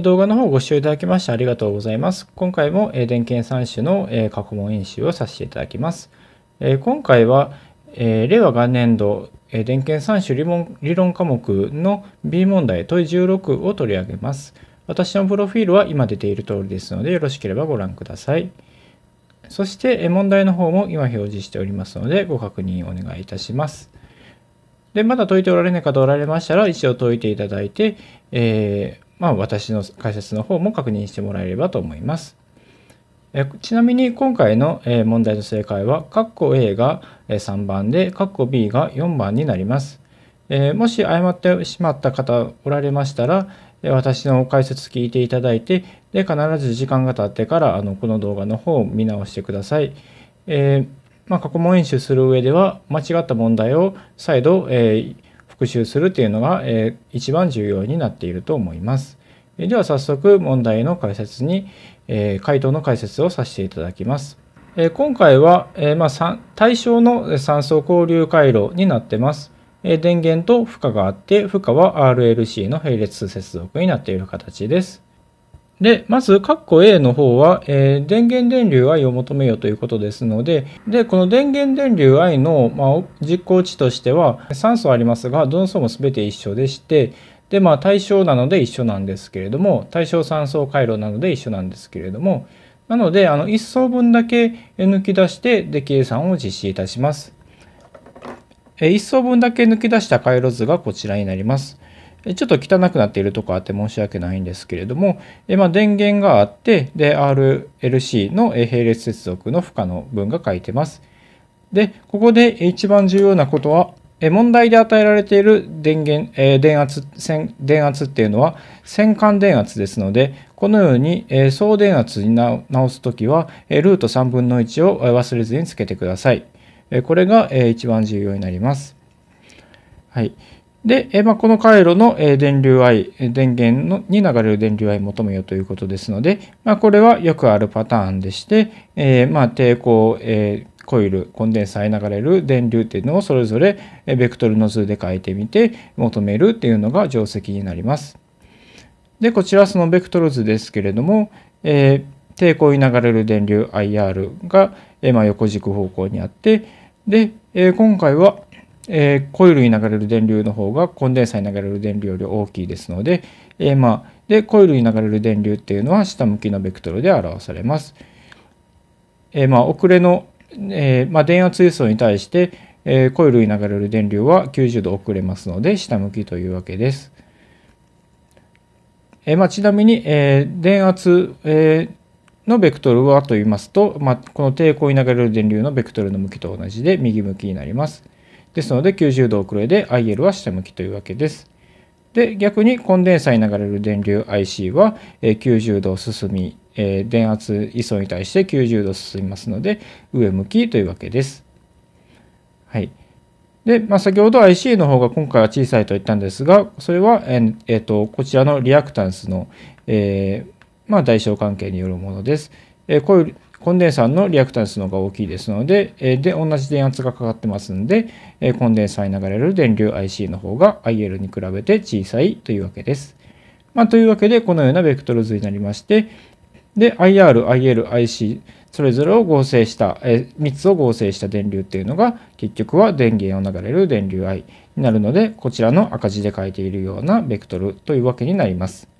動画の方ご視聴いただきましてありがとうございます。今回も電検3種の過去問演習をさせていただきます。今回は令和元年度電検3種理論理論科目の B 問題問い16を取り上げます。私のプロフィールは今出ている通りですのでよろしければご覧ください。そして問題の方も今表示しておりますのでご確認お願いいたします。で、まだ解いておられない方おられましたら一度解いていただいて、えーまあ、私の解説の方も確認してもらえればと思います。ちなみに今回の問題の正解は、括弧 A が3番で、括弧 B が4番になります。もし誤ってしまった方おられましたら、私の解説聞いていただいて、で必ず時間が経ってからあのこの動画の方を見直してください。えー、まあ、過去問演習する上では、間違った問題を再度、えー復習するというのが、えー一番重要になっていると思います。では早速問題の解説に、え回答の解説をさせていただきます。え今回は、えまあ、対象の酸素交流回路になってます。え電源と負荷があって、負荷は RLC の並列接続になっている形です。で、まず、括弧 A の方は、えー、電源電流 I を求めようということですので、で、この電源電流 I の、まあ、実行値としては、酸素ありますが、どの層も全て一緒でして、で、まあ、対象なので一緒なんですけれども、対象酸素回路なので一緒なんですけれども、なので、あの、1層分だけ抜き出して、で、計算を実施いたします。1層分だけ抜き出した回路図がこちらになります。ちょっと汚くなっているとこあって申し訳ないんですけれども、えまあ、電源があって、で、RLC の並列接続の負荷の分が書いてます。で、ここで一番重要なことは、問題で与えられている電源、電圧、電圧っていうのは線間電圧ですので、このように、え総電圧に直すときは、ルート3分の1を忘れずにつけてください。これが、一番重要になります。はい。で、えまあ、この回路の、え電流 I、電源のに流れる電流 I 求めようということですので、まあ、これはよくあるパターンでして、えまあ、抵抗、えコイル、コンデンサーに流れる電流っていうのをそれぞれベクトルの図で書いてみて求めるっていうのが定石になります。で、こちらそのベクトル図ですけれども、え、抵抗に流れる電流 IR が、え、まあ、横軸方向にあって、で、え、今回はえー、コイルに流れる電流の方がコンデンサーに流れる電流より大きいですので、えー、まあ、で、コイルに流れる電流っていうのは下向きのベクトルで表されます。えー、まあ、遅れの、えまあ、電圧輸送に対して、えコイルに流れる電流は90度遅れますので、下向きというわけです。えまあ、ちなみに、え電圧、えのベクトルはと言いますと、まあ、この抵抗に流れる電流のベクトルの向きと同じで右向きになります。ですので90度遅れで IL は下向きというわけです。で、逆にコンデンサに流れる電流 IC は90度進み、電圧位相に対して90度進みますので上向きというわけです。はい。で、まあ、先ほど IC の方が今回は小さいと言ったんですが、それは、えーと、こちらのリアクタンスの、えー、まあ、代償関係によるものです。え、こういうコンデンサーのリアクタンスの方が大きいですので、で、同じ電圧がかかってますんで、コンデンサーに流れる電流 IC の方が IL に比べて小さいというわけです。まあ、というわけで、このようなベクトル図になりまして、で、IR、IL、IC、それぞれを合成した、え3つを合成した電流っていうのが、結局は電源を流れる電流 I になるので、こちらの赤字で書いているようなベクトルというわけになります。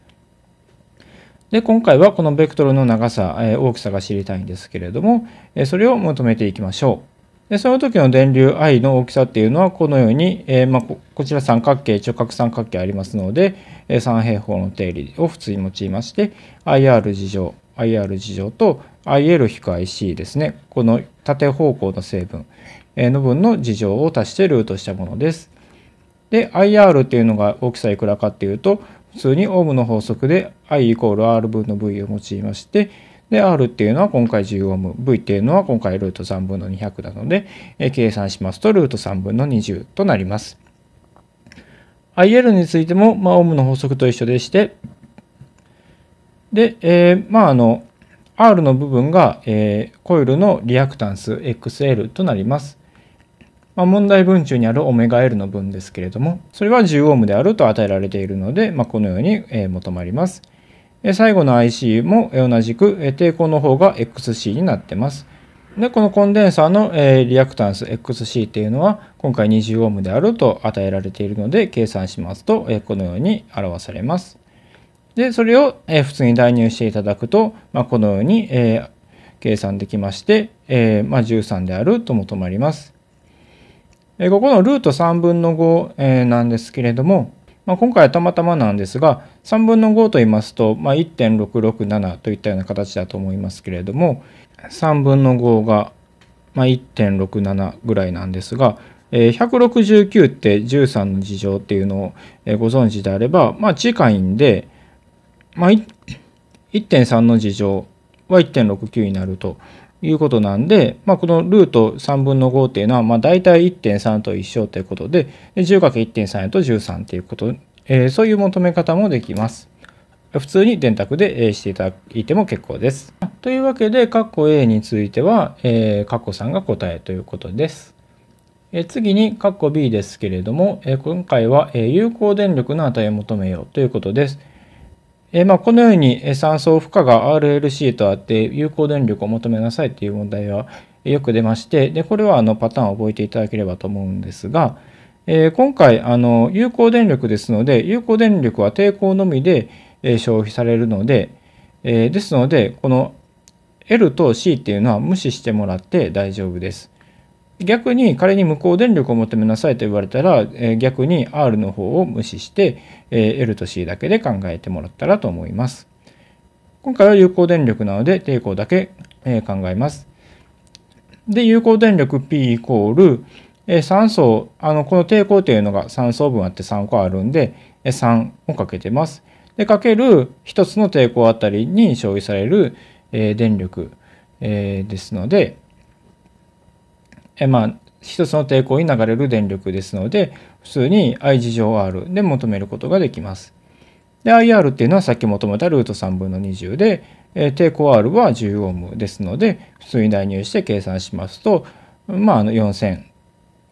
で、今回はこのベクトルの長さ、え大きさが知りたいんですけれども、えそれを求めていきましょう。でその時の電流 I の大きさっていうのはこのように、え、ま、こちら三角形直角三角形ありますので、え三平方の定理を普通に用いまして IR 事乗 IR 事乗と IL-IC ですねこの縦方向の成分の分の事乗を足してルートしたものです。で IR っていうのが大きさいくらかっていうと普通にオームの法則で I イコール R 分の V を用いまして、で、R っていうのは今回10オーム、V っていうのは今回ルート3分の200なので、え計算しますとルート3分の20となります。IL についても、まあ、オームの法則と一緒でして、で、えー、まあ、あの、R の部分が、えー、コイルのリアクタンス XL となります。まあ、問題文中にあるオメガ L の分ですけれども、それは10オームであると与えられているので、まあ、このように、求まります。最後の IC も同じく抵抗の方が XC になってます。で、このコンデンサーのリアクタンス XC っていうのは今回 20Ω であると与えられているので計算しますとこのように表されます。で、それを普通に代入していただくと、まあ、このように計算できまして、まあ、13であると求まります。ここのルート3分の5なんですけれども、まあ、今回はたまたまなんですが3分の5と言いますと、まあ、1.667といったような形だと思いますけれども3分の5が、まあ、1.67ぐらいなんですが、169って13の事情っていうのをご存知であれば、まあ、近いんで、まあ、1.3の事情は1.69になるということなんで、まあ、このルート3分の5っていうのは、まあ、大体1.3と一緒ということで、10×1.3 やと13ということ、えー、そういう求め方もできます。普通に電卓でしていただいても結構です。というわけで、括弧 A については、えー、括弧3が答えということです。え次に、括弧 B ですけれども、え今回は、え有効電力の値を求めようということです。えまあ、このように酸素負荷が RLC とあって有効電力を求めなさいっていう問題はよく出ましてでこれはあのパターンを覚えていただければと思うんですが、え今回あの有効電力ですので有効電力は抵抗のみで消費されるので、えですのでこの L と C っていうのは無視してもらって大丈夫です。逆に仮に無効電力を求めなさいと言われたら、え逆に R の方を無視して、え L と C だけで考えてもらったらと思います。今回は有効電力なので抵抗だけ、え考えます。で、有効電力 P イコール、え酸素、あの、この抵抗っていうのが酸素分あって3個あるんで、3をかけてます。で、かける1つの抵抗あたりに消費される、え電力、えですので、えまあ、一つの抵抗に流れる電力ですので、普通に I 事乗 R で求めることができます。で、IR っていうのはさっき求めたルート3分の20で、え抵抗 R は10オームですので、普通に代入して計算しますと、まあ、あの4000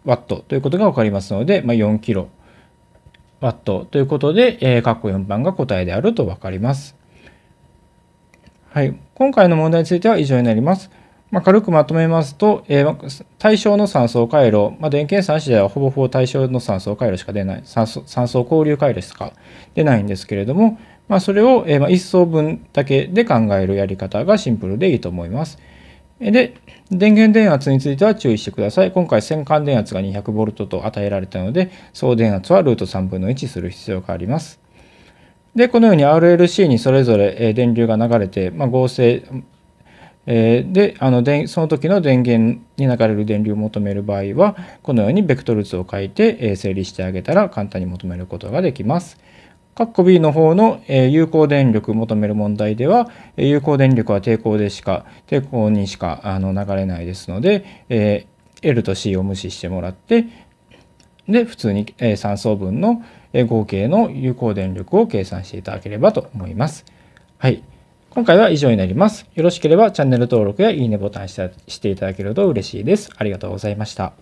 ワットということが分かりますので、まあ、4キロワットということで、えー、括弧4番が答えであると分かります。はい。今回の問題については以上になります。まあ、軽くまとめますと、えー、対象の酸素回路、まあ、電検算子ではほぼほぼ対象の酸素回路しか出ない、酸素酸素交流回路しか出ないんですけれども、まあ、それを、えー、まあ、1層分だけで考えるやり方がシンプルでいいと思います。で、電源電圧については注意してください。今回線管電圧が 200V と与えられたので、総電圧はルート3分の1する必要があります。で、このように RLC にそれぞれ電流が流れて、まあ、合成、えー、であのでその時の電源に流れる電流を求める場合はこのようにベクトル図を書いて、えー、整理してあげたら簡単に求めることができます。括弧 B の方の、えー、有効電力求める問題では、え、有効電力は抵抗でしか抵抗にしかあの流れないですので、えー、L と C を無視してもらってで普通に、えー、3層分の、え、合計の有効電力を計算していただければと思います。はい。今回は以上になります。よろしければチャンネル登録やいいねボタンしていただけると嬉しいです。ありがとうございました。